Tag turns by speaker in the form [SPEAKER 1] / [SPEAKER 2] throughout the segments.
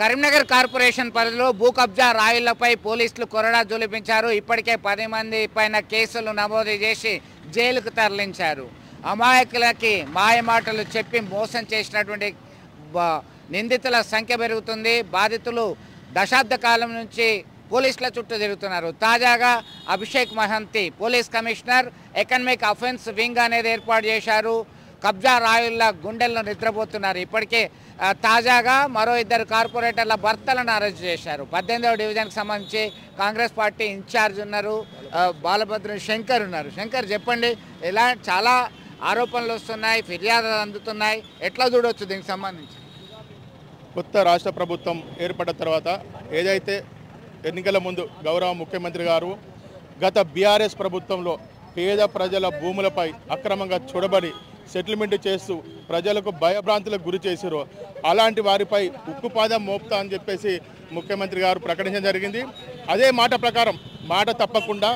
[SPEAKER 1] Karimnagar corporation పరిధిలో భూ కబ్జా రాయిళ్ళపై పోలీసులు కొరడా జొలిపించారు. ఇప్పటికే పది మంది పైన కేసులు నమోదు చేసి జైలుకు తరలించారు. అమాయకులకి మాయమాటలు చెప్పి మోసం చేసినటువంటి నిందితుల సంఖ్య పెరుగుతుంది. బాధితులు దశాబ్ద కాలం నుంచి పోలీసుల చుట్టూ తిరుగుతున్నారు. తాజాగా Abhishek Mohanty police commissioner economic offence wing అనేది ఏర్పాటు చేశారు. కబ్జా రాయుల్లా గుండెల్లో నిద్రపోతున్నారు. ఇప్పటికే తాజాగా మరో ఇద్దరు కార్పొరేటర్ల భర్తలను అరెస్ట్ చేశారు. పద్దెనిమిదవ డివిజన్కి సంబంధించి కాంగ్రెస్ పార్టీ ఇన్ఛార్జ్ ఉన్నారు. ఆ, బాలభద్ర శంకర్ ఉన్నారు. శంకర్ చెప్పండి ఇలా చాలా ఆరోపణలు వస్తున్నాయి ఫిర్యాదులు అందుతున్నాయి. ఎట్లా చూడవచ్చు దీనికి సంబంధించి?
[SPEAKER 2] కొత్త రాష్ట్ర ప్రభుత్వం ఏర్పడ్డ తర్వాత ఏదైతే ఎన్నికల ముందు గౌరవ ముఖ్యమంత్రి గారు గత బీఆర్ఎస్ ప్రభుత్వంలో పేద ప్రజల భూములపై అక్రమంగా చూడబడి సెటిల్మెంట్ చేస్తూ ప్రజలకు భయభ్రాంతులకు గురి చేసిరో అలాంటి వారిపై ఉక్కుపాదం మోపుతా అని చెప్పేసి ముఖ్యమంత్రి గారు ప్రకటించడం జరిగింది. అదే మాట ప్రకారం మాట తప్పకుండా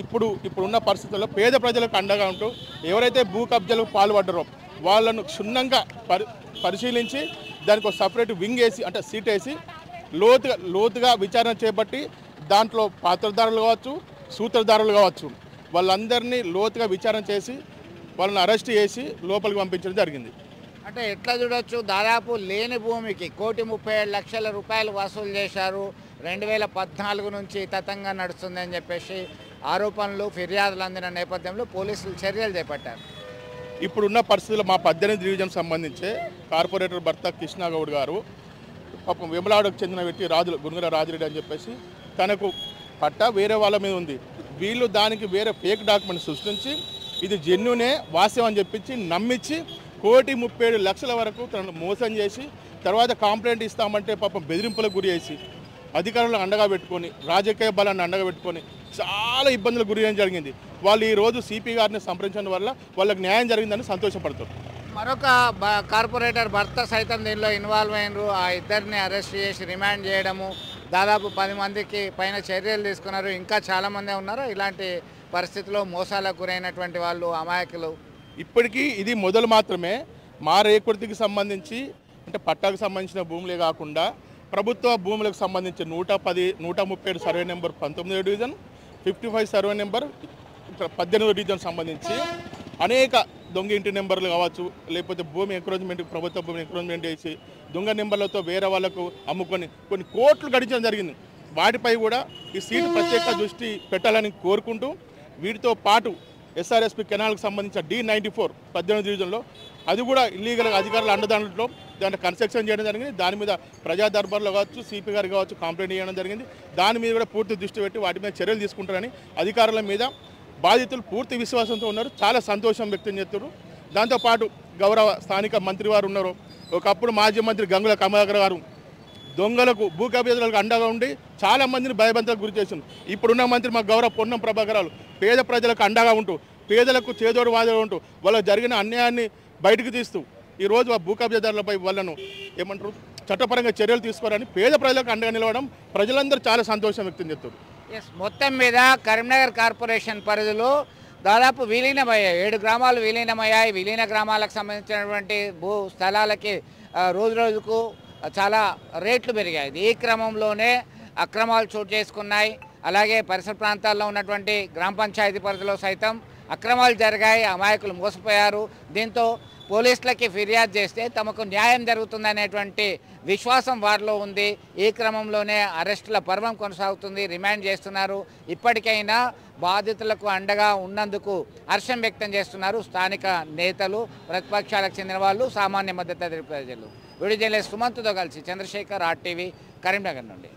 [SPEAKER 2] ఇప్పుడు ఇప్పుడున్న పరిస్థితుల్లో పేద ప్రజలకు అండగా ఉంటూ ఎవరైతే భూ కబ్జాలకు పాల్పడ్డారో వాళ్ళను క్షుణ్ణంగా పరి పరిశీలించి దానికి ఒక సపరేట్ వింగ్ వేసి అంటే సీట్ వేసి లోతుగా లోతుగా విచారణ చేపట్టి దాంట్లో పాత్రధారులు కావచ్చు సూత్రధారులు కావచ్చు వాళ్ళందరినీ లోతుగా విచారణ చేసి వాళ్ళని అరెస్ట్ చేసి లోపలికి పంపించడం జరిగింది.
[SPEAKER 1] అంటే ఎట్లా చూడొచ్చు? దాదాపు లేని భూమికి కోటి ముప్పై ఏడు లక్షల రూపాయలు వసూలు చేశారు. రెండు వేల పద్నాలుగు నుంచి తతంగా నడుస్తుందని చెప్పేసి ఆరోపణలు ఫిర్యాదులు అందిన నేపథ్యంలో పోలీసులు చర్యలు చేపట్టారు.
[SPEAKER 2] ఇప్పుడున్న పరిస్థితుల్లో మా పద్దెనిమిది డివిజన్ సంబంధించి కార్పొరేటర్ భర్త కృష్ణాగౌడ్ గారు పాపం విమలాడకు చెందిన వ్యక్తి రాజులు గుంగుల రాజురెడ్డి అని చెప్పేసి తనకు పట్ట వేరే వాళ్ళ మీద ఉంది. వీళ్ళు దానికి వేరే ఫేక్ డాక్యుమెంట్ సృష్టించి ఇది జెన్యునే వాస్తవం అని చెప్పించి నమ్మించి కోటి ముప్పై ఏడు లక్షల వరకు తనను మోసం చేసి తర్వాత కాంప్లైంట్ ఇస్తామంటే పాపం బెదిరింపులకు గురి చేసి అధికారులను అండగా పెట్టుకొని రాజకీయ బలాన్ని అండగా పెట్టుకొని చాలా ఇబ్బందులకు గురి చేయడం జరిగింది. వాళ్ళు ఈరోజు రోజు సిపి గారిని సంప్రదించడం వల్ల వాళ్ళకి న్యాయం జరిగిందని సంతోషపడతారు.
[SPEAKER 1] మరొక కార్పొరేటర్ భర్త సైతం దీనిలో ఇన్వాల్వ్ అయినరు. ఆ ఇద్దరిని అరెస్ట్ చేసి రిమాండ్ చేయడము దాదాపు పది మందికి పైన చర్యలు తీసుకున్నారు. ఇంకా చాలామందే ఉన్నారు? ఇలాంటి పరిస్థితిలో మోసాలకు గురైనటువంటి వాళ్ళు అమాయకులు.
[SPEAKER 2] ఇప్పటికీ ఇది మొదలు మాత్రమే. మా రేకుర్తికి సంబంధించి అంటే పట్టాకు సంబంధించిన భూములే కాకుండా ప్రభుత్వ భూములకు సంబంధించి నూట పది నూట ముప్పై ఏడు సర్వే నెంబర్ పంతొమ్మిదో division fifty five survey number పద్దెనిమిదో డివిజన్ సంబంధించి అనేక దొంగ ఇంటి నెంబర్లు కావచ్చు లేకపోతే భూమి ఎంక్రోచ్మెంట్ ప్రభుత్వ భూమి ఎంక్రోచ్మెంట్ చేసి దొంగ నెంబర్లతో వేరే వాళ్ళకు అమ్ముకొని కొన్ని కోట్లు గడించడం జరిగింది. వాటిపై కూడా ఈ సీటు ప్రత్యేక దృష్టి పెట్టాలని కోరుకుంటూ వీటితో పాటు ఎస్ఆర్ఎస్పి కెనాల్కి సంబంధించిన డి నైంటీ ఫోర్ పద్దెనిమిది డివిజన్లో. అది కూడా ఇల్లీగల్ అధికారుల అండదండలో దాన్ని కన్స్ట్రక్షన్ చేయడం జరిగింది. దాని మీద ప్రజా దర్బార్లో కావచ్చు సిపి గారు కావచ్చు కంప్లైంట్ చేయడం జరిగింది. దాని మీద కూడా పూర్తి దృష్టి పెట్టి వాటి మీద చర్యలు తీసుకుంటారని అధికారుల మీద బాధితులు పూర్తి విశ్వాసంతో ఉన్నారు. చాలా సంతోషం వ్యక్తం చేస్తున్నారు. దాంతోపాటు గౌరవ స్థానిక మంత్రి వారు ఉన్నారు. ఒకప్పుడు మాజీ మంత్రి గంగుల కమలాకర్ గారు దొంగలకు భూ కబ్జాలకు అండగా ఉండి చాలా మందిని భయబంతకు గురి చేసింది ఇప్పుడున్న మంత్రి మా గౌరవ పొన్నం ప్రభాకరాలు పేద ప్రజలకు అండగా ఉంటూ పేదలకు చేదోడు వాదోడు ఉంటూ వాళ్ళకు జరిగిన అన్యాయాన్ని బయటకు తీస్తూ ఈరోజు ఆ భూ కబ్జాదారులపై వాళ్ళను ఏమంటారు చట్టపరంగా చర్యలు తీసుకోవాలని పేద ప్రజలకు అండగా నిలవడం ప్రజలందరూ చాలా సంతోషం వ్యక్తం చేస్తారు.
[SPEAKER 1] మొత్తం మీద కరీంనగర్ కార్పొరేషన్ పరిధిలో దాదాపు విలీనమయ్యాయి. ఏడు గ్రామాలు విలీనమయ్యాయి. విలీన గ్రామాలకు సంబంధించినటువంటి భూ స్థలాలకి రోజు రోజుకు చాలా రేట్లు పెరిగాయి. ఈ క్రమంలోనే అక్రమాలు చోటు చేసుకున్నాయి. అలాగే పరిసర ప్రాంతాల్లో ఉన్నటువంటి గ్రామ పంచాయతీ పరిధిలో సైతం అక్రమాలు జరిగాయి. అమాయకులు మోసపోయారు. దీంతో పోలీసులకి ఫిర్యాదు చేస్తే తమకు న్యాయం జరుగుతుందనేటువంటి విశ్వాసం వారిలో ఉంది. ఈ క్రమంలోనే అరెస్టుల పర్వం కొనసాగుతుంది. రిమాండ్ చేస్తున్నారు. ఇప్పటికైనా బాధితులకు అండగా ఉన్నందుకు హర్షం వ్యక్తం చేస్తున్నారు స్థానిక నేతలు ప్రతిపక్షాలకు చెందిన వాళ్ళు సామాన్య మద్దతు ప్రజలు వీడియో జర్నలిస్ట్ సుమంత్తో కలిసి చంద్రశేఖర్ ఆర్టీవీ కరీంనగర్ నుండి.